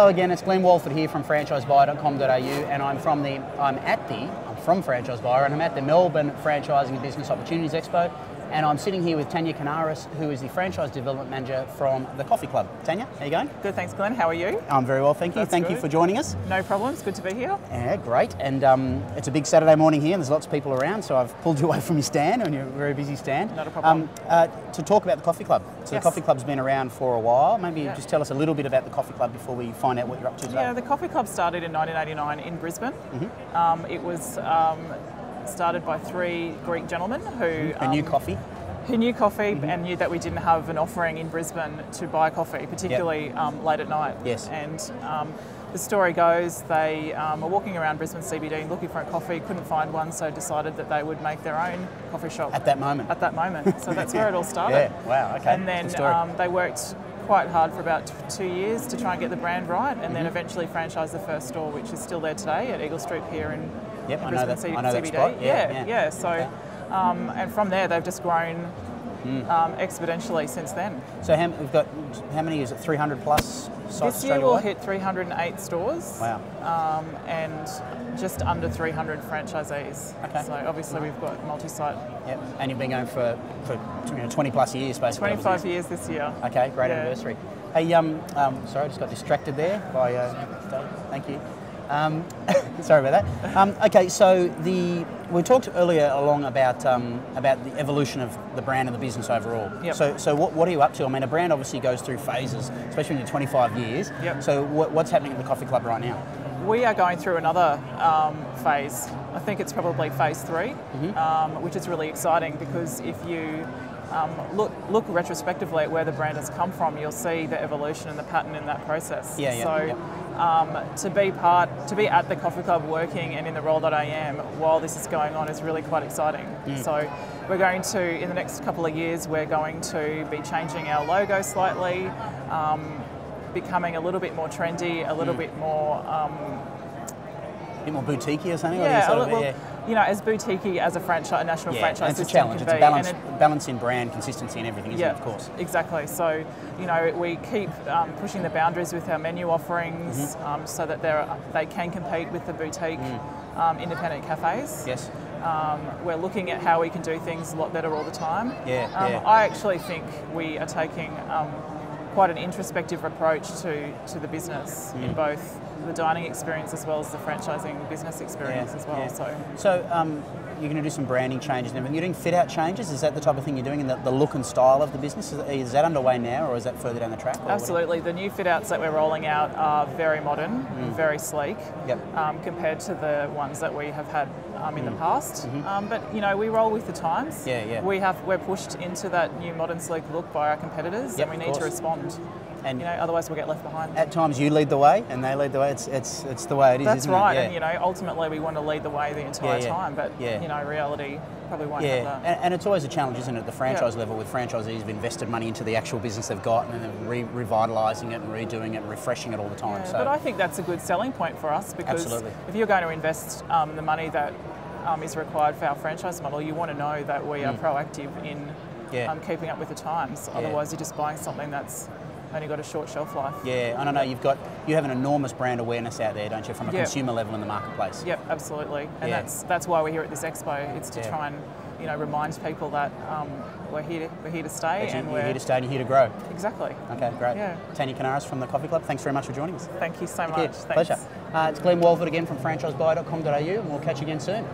Hello again, it's Glenn Walford here from franchisebuyer.com.au and I'm from the I'm at the I'm from Franchise Buyer and I'm at the Melbourne Franchising and Business Opportunities Expo and I'm sitting here with Tanya Kanaris, who is the Franchise Development Manager from the Coffee Club. Tanya, how are you going? Good, thanks, Glenn. How are you? I'm very well, thank you. That's thank you for joining us. No problems. Good to be here. Yeah, great. And um, it's a big Saturday morning here, and there's lots of people around, so I've pulled you away from your stand, and you're a very busy stand. Not a problem. Um, uh, to talk about the Coffee Club. So Yes. the Coffee Club's been around for a while. Maybe Yeah. just tell us a little bit about the Coffee Club before we find out what you're up to today. Yeah, the Coffee Club started in 1989 in Brisbane. Mm-hmm. Um, it was um, started by three Greek gentlemen who a new um, coffee. who knew coffee Mm-hmm. and knew that we didn't have an offering in Brisbane to buy coffee, particularly um, late at night. Yes. And um, the story goes they um, were walking around Brisbane CBD looking for a coffee, couldn't find one, so decided that they would make their own coffee shop At that moment. at that moment. So that's where it all started. Yeah, wow, okay, And then um, they worked quite hard for about t- two years to try and get the brand right, and Mm-hmm. then eventually franchised the first store, which is still there today at Eagle Street here in, Yep, I know that- C- I know that CBD. spot. Yeah, yeah, yeah. So, Okay. um, and from there they've just grown um, exponentially since then. So how, we've got how many is it? 300 plus sites This year we'll hit 308 stores. Wow. Um, and just under 300 franchisees. Okay. So obviously we've got multi-site. Yep. And you've been going for, for you know, 20 plus years, basically. 25 years this year. Okay, great Yeah. anniversary. Hey, um, um, sorry, I just got distracted there by. Uh, Thank you. Um, sorry about that. Um, okay, so the we talked earlier along about um, about the evolution of the brand and the business overall. Yep. So, so what, what are you up to? I mean, a brand obviously goes through phases, especially when you're 25 years. Yep. So, what, what's happening at the Coffee Club right now? We are going through another um, phase. I think it's probably phase 3 Mm-hmm. um, which is really exciting because if you um, look look retrospectively at where the brand has come from, you'll see the evolution and the pattern in that process. Yeah, yeah, so. yeah. Um, to be part, to be at the coffee club working and in the role that I am while this is going on is really quite exciting. Mm. So, we're going to in the next couple of years, we're going to be changing our logo slightly, um, becoming a little bit more trendy, a Mm. little bit more um, A bit more boutique or something? or yeah, sort of- well, yeah. you know, as boutiquey as a franchise, a national Yeah, franchise it's a challenge. It's a balance, it- balance in brand consistency and everything, isn't yeah, it? Of course. exactly. So, you know, we keep um, pushing the boundaries with our menu offerings Mm-hmm. um, so that they're, they can compete with the boutique Mm. um, independent cafes. Yes. Um, we're looking at how we can do things a lot better all the time. Yeah, Um, yeah. I actually think we are taking um, quite an introspective approach to, to the business Mm. in both the dining experience as well as the franchising business experience as well. yeah. So. So um, you're going to do some branding changes and everything. You're doing fit out changes. Is that the type of thing you're doing? And the, the look and style of the business is, is that underway now, or is that further down the track? Absolutely. The new fit outs that we're rolling out are very modern, very sleek, Mm. Yep. Mm. um, compared to the ones that we have had um, in the past. Um, but you know, we roll with the times. Yeah, yeah. We have we're pushed into that new modern sleek look by our competitors, Yep, and we need to respond. And You know, otherwise we'll get left behind. at times you lead the way, and they lead the way. It's it's it's the way it is. That's isn't right. Yeah. And you know, ultimately we want to lead the way the entire Yeah, yeah. time. But Yeah. you know, reality probably won't Yeah, and, and it's always a challenge, isn't it, at the franchise Yeah. level with franchisees who've invested money into the actual business they've got and then they're re- revitalising it and redoing it and refreshing it all the time. Yeah, so but I think that's a good selling point for us because Absolutely. if you're going to invest um, the money that um, is required for our franchise model, you want to know that we are proactive in Mm. Yeah. um, keeping up with the times. Otherwise, you're just buying something that's only got a short shelf life. yeah, and I know you've got you have an enormous brand awareness out there, don't you, from a Yeah. consumer level in the marketplace. Yep, absolutely. And Yeah. that's that's why we're here at this expo. It's to Yeah. try and you know remind people that um, we're here to, we're here to stay you- and You're we're here to stay and you're here to grow. exactly. Okay, great. Yeah. Tanya Kanaris from the Coffee Club, thanks very much for joining us. Thank you so Thank you. much. Thanks. Pleasure. Uh, it's Glenn Walford again from franchisebuyer.com.au, and we'll catch you again soon.